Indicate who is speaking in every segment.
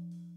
Speaker 1: Thank you.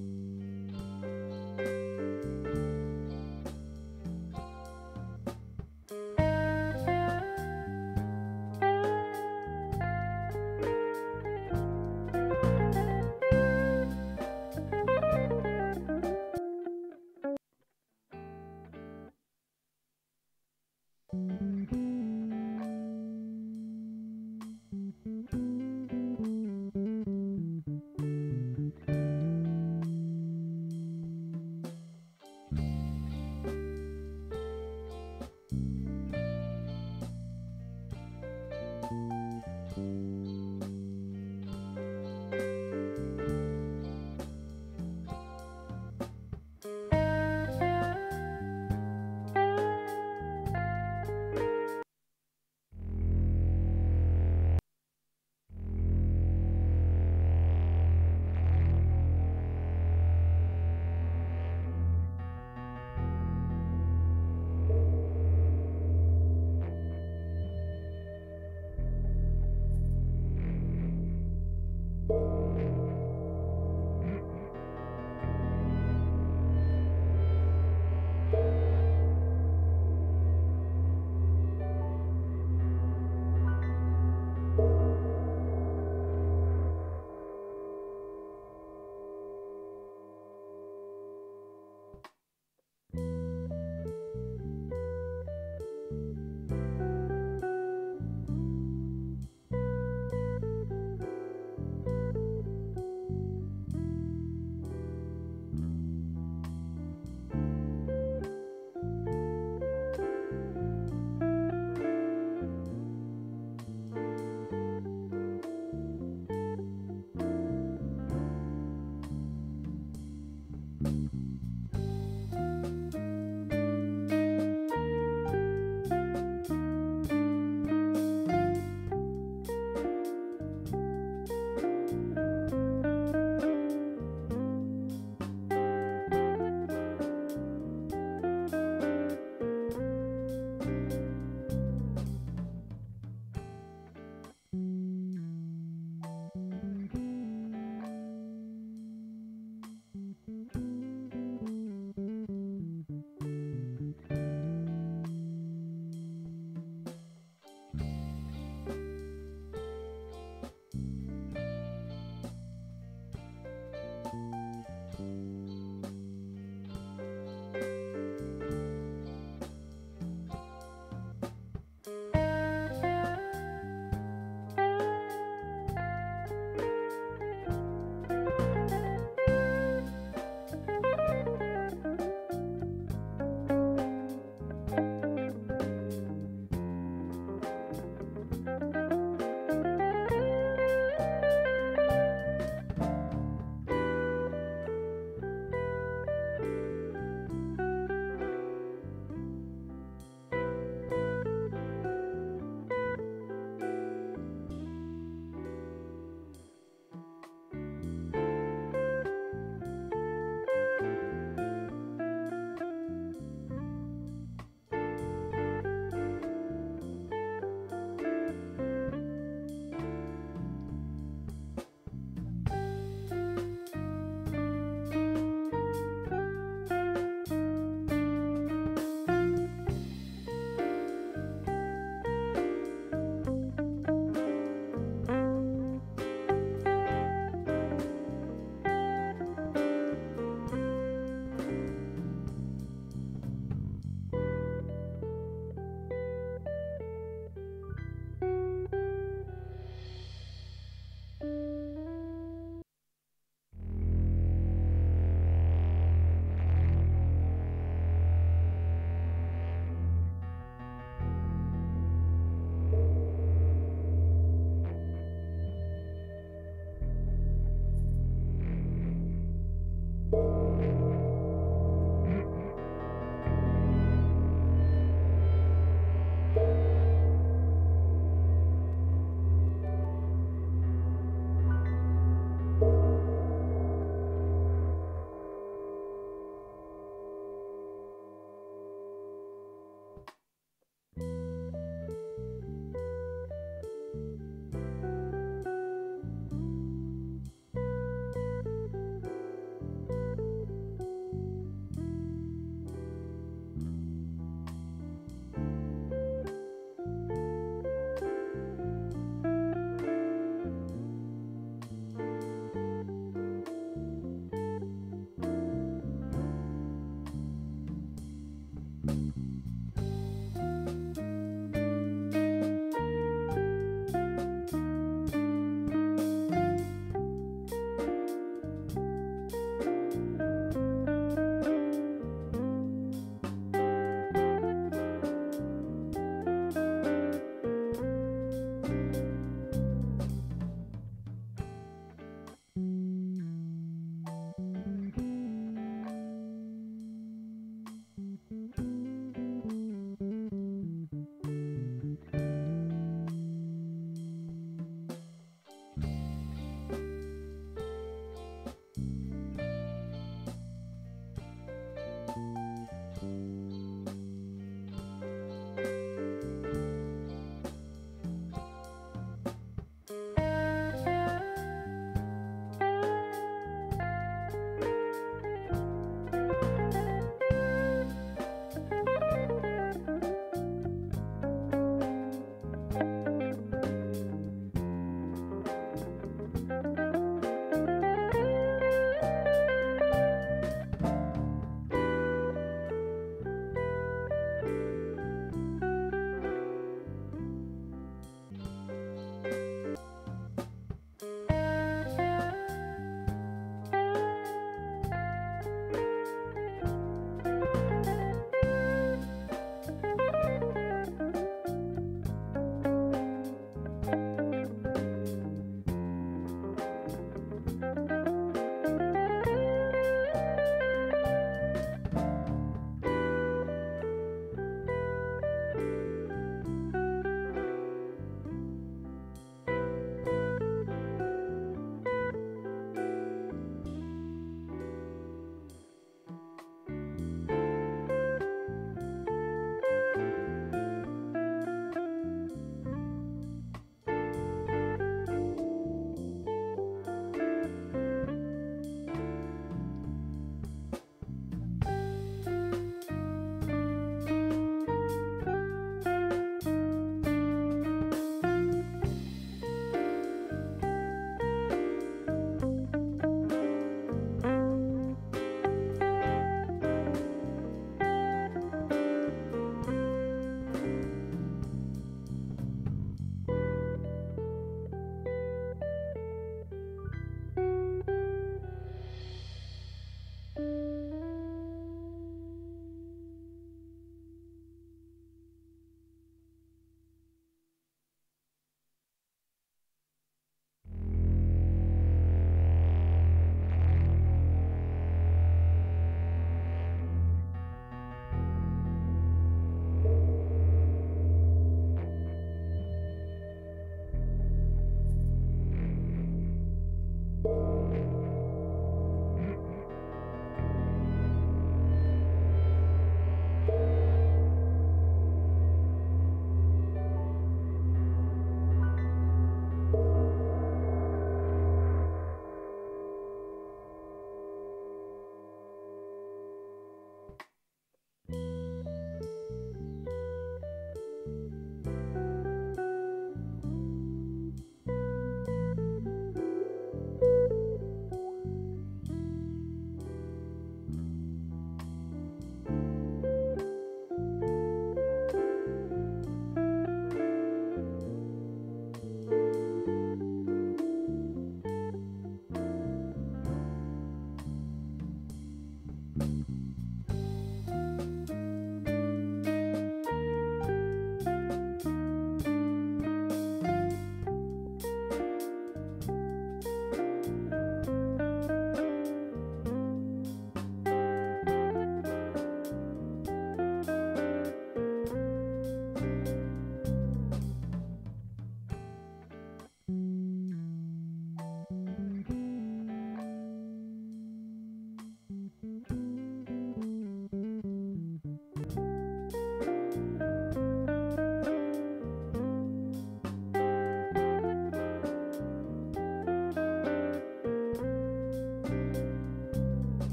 Speaker 1: you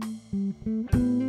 Speaker 1: Thank you.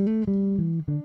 Speaker 1: Mm-hmm.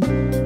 Speaker 1: Thank you.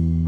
Speaker 1: thank you